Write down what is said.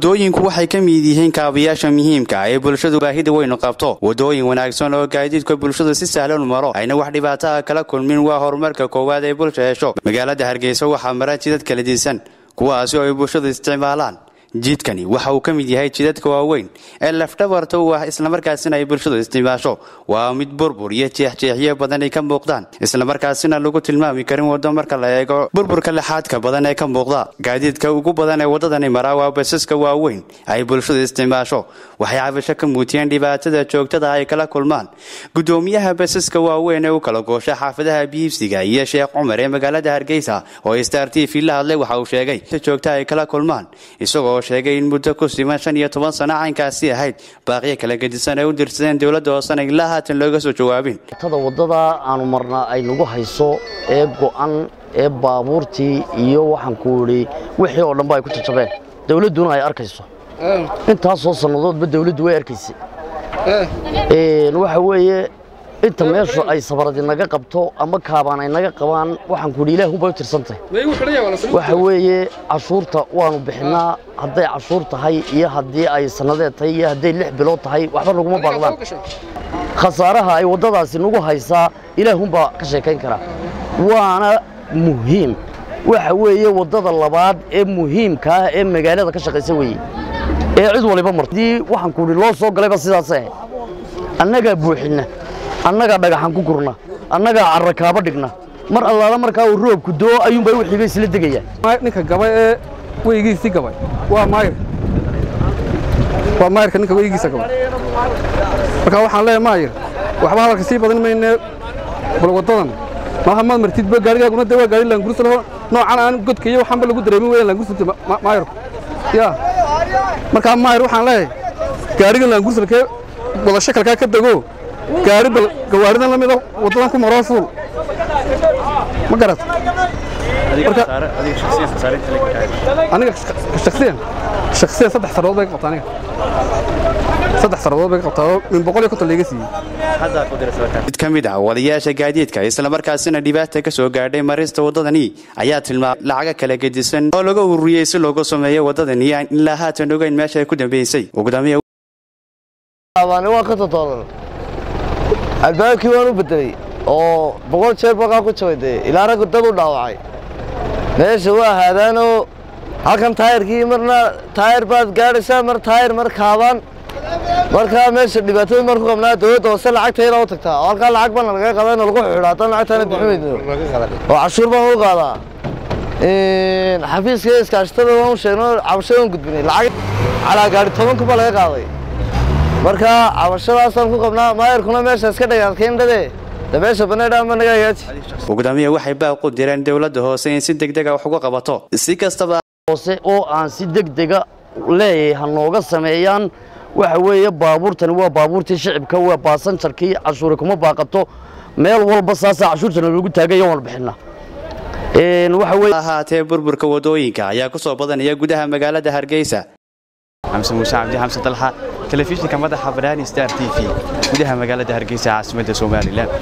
wadooyinku waxay ka mid yihiin kaabayaasha muhiimka ee bulshadu baahida weynu qabto. Wadooyin wanaagsan oo gaadiidka bulshadu si sahlan maro ayna wax dhibaato ah kala kulmin waa horumarka koowaad ee bulsha hesho. Magaalada hargeysa waxaa mara jidad kala diisan kuwaasi oo ay bulshadu isticmaalaan jidkani waxa uu ka mid yahay jidadka waaweyn ee lafdhabarta u ah islamarkaasina ay bulshadu isticmaasho. Waa mid burbur iyo jeexjeexyo badan ay ka muuqdaan islamarkaasina lagu tilmaami karin wado marka la eego burburka lixaadka badan ee ka muuqda. Gaadiidka ugu badan ee wadadani maraa waa basaska waaweyn ay bulshadu isticmaasho. Waxay cabasho ka muujiyeen dhibaatada joogtada ay kala kulmaan. Gudoomiyaha basaska waaweyn ee u kala goosha xaafadaha biibsiga iyo sheekh cumar ee magaalada hargeysa oo star t v la hadlay waxa uu sheegay joogta ay kala kulmaan isagoo sheegay in muddo ku siman shan iyo toban sano caynkaasi ahayd. Baaqyo kala gedisan ay u dirsadeen dowladda hoosena ilaa haatan looga soo jawaabin tada waddada aanu marnaa ay nagu hayso ee go'an ee baabuurtii iyo waxaan ku idhi wixii oo dhanba ay ku jajabeen. Dawladduna ay arkayso. Intaasoo sannadoodba dawladdu way arkaysay waxa weeye inta meeshu ay sabaradi naga qabto ama kaabaan ay naga qabaan waxaan ku idhi ilaahunbay u tirsantahay. Waxa weeye cashuurta waanu bixinnaa hadday cashuur tahay iyo haddii ay sannadeed tahay iyo hadday lix bilood tahay waxba naguma baaqdaan khasaaraha ay waddadaasi nagu haysaa ilaahunbaa ka sheekayn karaa. Waana muhiim. Waxa weeye waddada labaad ee muhiimka ah ee magaalada ka shaqaysa weeye ee cid waliba haddii waxaan ku idhi loo soo galayba sidaasay ahayd annagaa buuxinna annagaa dhagaxan ku gurna. Annagaa carrakaaba dhigna. Mar allaala markaa uu roobku doo ayuunbay wixiiba isla degayaan. Ninka gabay ee weygiisii gabay. Waa maayir. Waa maayirka ninka weygiisa gabay. Marka waxaan leeyahay maayir waxba hadalka sii badin maynee bal waddadan malaha maad martidba gaarigaaguna dee waa gaari laangursa laho noocan aan godka iyo waxaanba lagu dareemin weeyaan laangursalka maayirku yaa markaa maayir. Waxaan leeyahay gaariga laangursalkee wada shakalkaa ka dego gawaaridan la mida waddadan ku maroo fuul ma garat aniga shaksiyan shaksiyan saddex sanadood bay ka qabtaa aniga. Saddex sanadood bay ka qabtaa oo min boqol iyo konton layga siiyey. Mid ka mid ah wadayaasha gaadiidka islamarkaasina dhibaata ka soo gaadhay marista waddadani ayaa tilmaamay lacaga kala gedisan oo laga ururiyey si loogu sameeyo waddadani. Ilaa haatan ogeyn meesha ay ku dambeysay. Waa konton doolar albaabkii waan u bedelay oo boqol jeer baqaa ku jabay ilaa raggu dad u dhaawacay meesha waa haadaanoo halkan taayirkii marna taayir baad gaadhaysaa mar taayir mar kaabaan markaa meesha dhibaatooyin baan ku qabnaa dowladda hoose lacagtayda u tagtaa oo halkaa lacag baan laga qadaa in lagu xidho haddaan lacagtaana bixin weydo oo cashuur baan u qaadaa xafiiska iskaashatada waan u sheegnay cabashada gudbinay lacag calaa gaari tobanku baa laga qaaday marka cabashadaasaan ku qabnaa maayarkuna meesha iska dhagaadkayndhade de meesha baneedha ma naga hagaaji gudoomiya waxay baaq u direen dowladda hoose in si degdega wax uga qabato. Si kastaba hoose oo aan si degdega leeyahay ha nooga sameeyaan. Waxa weeye baabuurtani waa baabuurtii shicibka waa baasanjarkii cashuuri kuma baaqato. Meel walba saasaa cashuurtana loogu taagayo waan bixinaa ahaatee burburka waddooyinka ayaa ku soo badanaya gudaha magaalada hargeysa. Xamse muuse cabdi xamse dalxa telefishinka madaxa banaani star t v. Gudaha magaalada hargeysa caasimadda somalilan